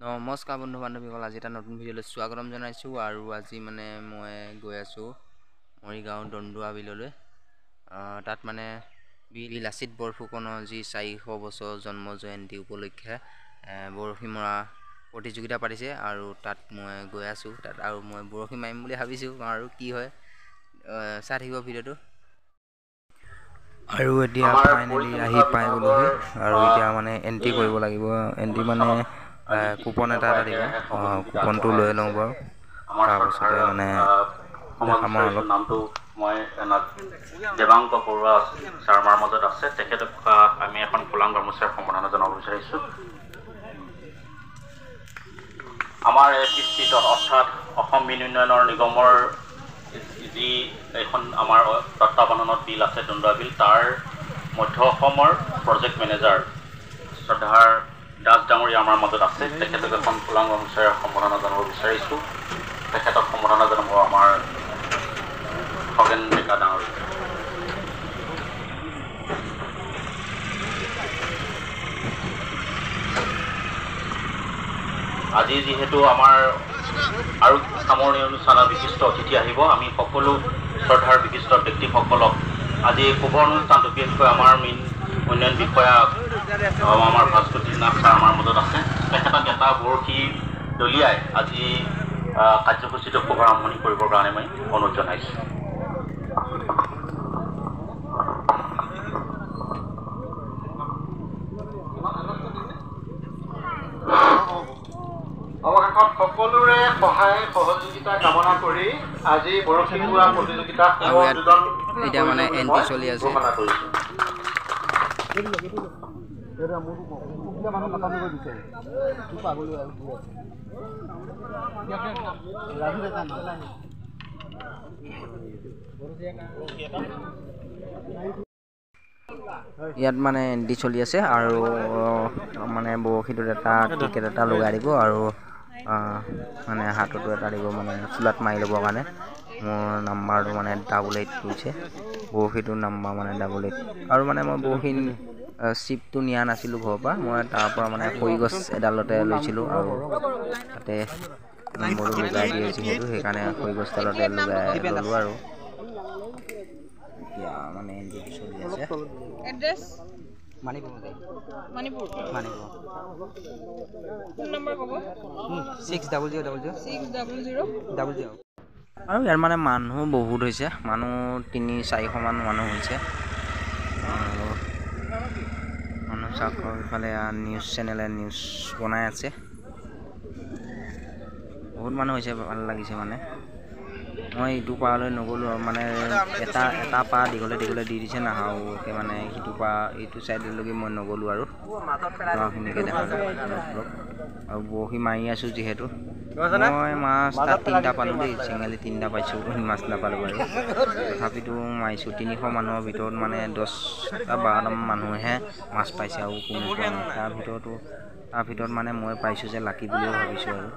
নমস্কাৰ বন্ধু বান্ধৱীসকল আজি এটা নতুন ভিডিঅ'লৈ স্বাগতম জনাইছোঁ আৰু আজি মানে মই গৈ আছোঁ মৰিগাঁও দন্দুৱা বিললৈ। তাত মানে বীৰ লাচিত বৰফুকনৰ যি চাৰিশ বছৰ জন্ম জয়ন্তী উপলক্ষে বৰশী মৰা প্ৰতিযোগিতা পাতিছে আৰু তাত মই গৈ আছোঁ। তাত আৰু মই বৰশী মাৰিম বুলি ভাবিছোঁ আৰু কি হয় চাই থাকিব ভিডিঅ'টো। আৰু এতিয়া ফাইনেলি আহি পাই গ'লোহি। আৰু এতিয়া মানে এণ্ট্ৰি কৰিব লাগিব। এণ্ট্ৰি মানে কুপন এটা এটা দিব। কুপনটো লৈ লওঁ বাৰু। তাৰপাছতে মানে দেখাম আৰু অলপ নামটো মই বৰুৱা ছাৰমাৰ মাজত আছে। তেখেতক আমি এখন ফুলাং গামোচাৰ সম্বৰ্ধনা জনাব বিচাৰিছোঁ। আমাৰ এই দৃষ্টিত অৰ্থাৎ অসম মীন উন্নয়নৰ নিগমৰ যি এখন আমাৰ তত্বাৱধানত বিল আছে দুন্দা বিল তাৰ মধ্য অসমৰ প্ৰজেক্ট মেনেজাৰ শ্ৰদ্ধাৰ দাস ডাঙৰীয়া আমাৰ মাজত আছে। তেখেতক এখন ফুলাং গামোচাৰ সম্বৰ্ধনা জনাব বিচাৰিছোঁ। তেখেতক সম্বৰ্ধনা জনাব আমাৰ খগেন ডেকা ডাঙৰীয়া। আজি যিহেতু আমাৰ আৰু সামৰণি অনুষ্ঠানত বিশিষ্ট অতিথি আহিব। আমি সকলো শ্ৰদ্ধাৰ বিশিষ্ট ব্যক্তিসকলক আজি শুভ অনুষ্ঠানটো বিশেষকৈ আমাৰ মীন উন্নয়ন বিষয়া আমাৰ ভাস্কতি নাথ ছাৰ আমাৰ মাজত আছে। তেখেতক এটা বৰশী দলিয়াই আজি কাৰ্যসূচীটো শুভাৰম্ভণি কৰিবৰ কাৰণে মই অনুৰোধ জনাইছোঁ। সহায় সহযোগিতা কামনা কৰি আজি বৰশী বোৱা প্ৰতিযোগিতা এতিয়া মানে এণ্ট্ৰি চলি আছে। ইয়াত মানে এণ্ট্ৰি চলি আছে আৰু মানে বৰশীটোত এটা টিকেট এটা লগাই দিব আৰু মানে হাততো এটা দিব মানে চোলাত মাৰি ল'বৰ কাৰণে। মোৰ নাম্বাৰটো মানে ডাবল এইট কৈছে বৰশীটোৰ নাম্বাৰ মানে ডাবল এইট আৰু মানে মই বৰশী চিপটো নিয়া নাছিলোঁ ঘৰৰ পৰা। মই তাৰ পৰা মানে খৰি গছ এডালতে লৈছিলোঁ আৰু তাতে নম্বৰটো লগাই দিয়ে যিহেতু সেইকাৰণে খৰি গছডালতে লগাই ল'লোঁ আৰু। এতিয়া মানে চলি আছে। Address Manipur Manipur. Manipur phone number ক'ব six double zero' double zero' six double zero' double zero' আৰু ইয়াত মানে মানুহ বহুত হৈছে। মানুহ তিনি চাৰিশমান মানুহ হৈছে। আৰু মানুহ চাওক ইফালে নিউজ চেনেলে নিউজ বনাই আছে। বহুত মানুহ হৈছে ভাল লাগিছে মানে। মই ইটো পাৰলৈ নগ'লোঁ আৰু মানে এটা এটা পাৰ দীঘলে দীঘলে দি দিছে নাহাওকে মানে সিটো পাৰ এইটো ছাইডলৈকে মই নগ'লোঁ আৰু। গাঁওখিনিকে দেখালোঁ অলপ আৰু বৰশী মাৰি আছোঁ যিহেতু। মই মাছ তাত তিনিটা পালোঁ দেই চেঙালী তিনিটা পাইছোঁ মাছ নাপালোঁ বাৰু। তথাপিতো মাৰিছোঁ তিনিশ মানুহৰ ভিতৰত মানে দহটা বাৰটামান মানুহে মাছ পাইছে আৰু কোনো তাৰ ভিতৰতো তাৰ ভিতৰত মানে মই পাইছোঁ যে লাকি বুলিও ভাবিছোঁ আৰু।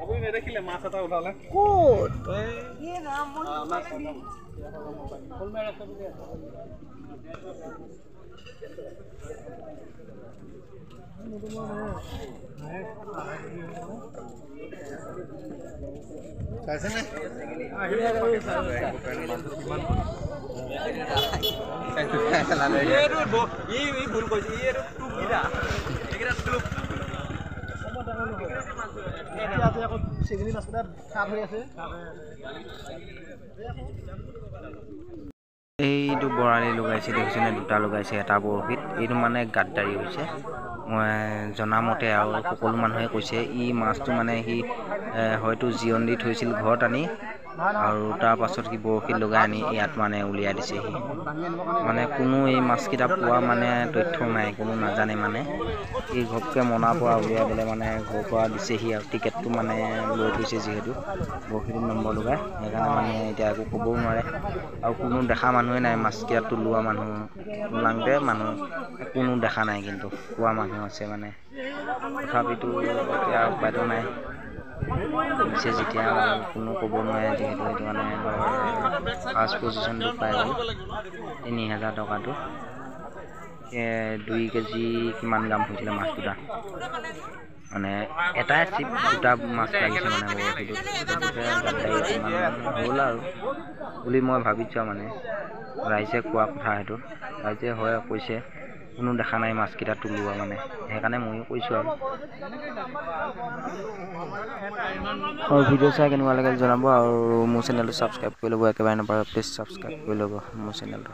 আপুনি নেদেখিলে মাছ এটা ওলালে চাইছেনে আকৌ চিজনী মাছকেইটা খাপ হৈ আছে এইটো বৰালি লগাইছে দেখিছেনে? দুটা লগাইছে এটা বৰশীত। এইটো মানে গাদ্দাৰি হৈছে। মই জনামতে আৰু সকলো মানুহে কৈছে ই মাছটো মানে সি হয়তো জিৰণ দি থৈছিল ঘৰত আনি। আৰু তাৰ পাছত সি বৰশীত লগাই আনি ইয়াত মানে উলিয়াই দিছেহি। মানে কোনো এই মাছকেইটা পোৱা মানে তথ্য নাই কোনো নাজানে মানে। এই ঘপকৈ মনাৰ পৰা উলিয়াই পেলাই মানে ঘৰৰ পৰা দিছেহি আৰু টিকেটটো মানে লৈ থৈছে যিহেতু বৰশীটোত নম্বৰ লগাই। সেইকাৰণে মানে এতিয়া একো ক'বও নোৱাৰে। আৰু কোনো দেখা মানুহে নাই মাছকেইটা তোলোৱা মানুহ তোলাংতে মানুহ কোনো দেখা নাই কিন্তু পোৱা মানুহ আছে মানে। তথাপিতো এতিয়া উপায়তো নাই। দিছে যেতিয়া কোনো ক'ব নোৱাৰে যিহেতু সেইটো মানে ফাৰ্ষ্ট পজিশ্যনটো পাই গ'ল তিনি হাজাৰ টকাটো। দুই কেজি কিমান গ্ৰাম হৈছিলে মাছ দুটা? মানে এটাই চিপ দুটা মাছ লাগিছে মানে হ'ল আৰু। বুলি মই ভাবিছোঁ মানে ৰাইজে কোৱা কথা সেইটো। ৰাইজে হয় কৈছে। কোনো দেখা নাই মাছকেইটা তোলোৱা মানে। সেইকাৰণে ময়ো কৈছোঁ আৰু। আৰু ভিডিঅ' চাই কেনেকুৱা লাগে জনাব আৰু মোৰ চেনেলটো ছাবস্ক্ৰাইব কৰি ল'ব। একেবাৰে নাপাহৰিব প্লিজ ছাবস্ক্ৰাইব কৰি ল'ব মোৰ চেনেলটো।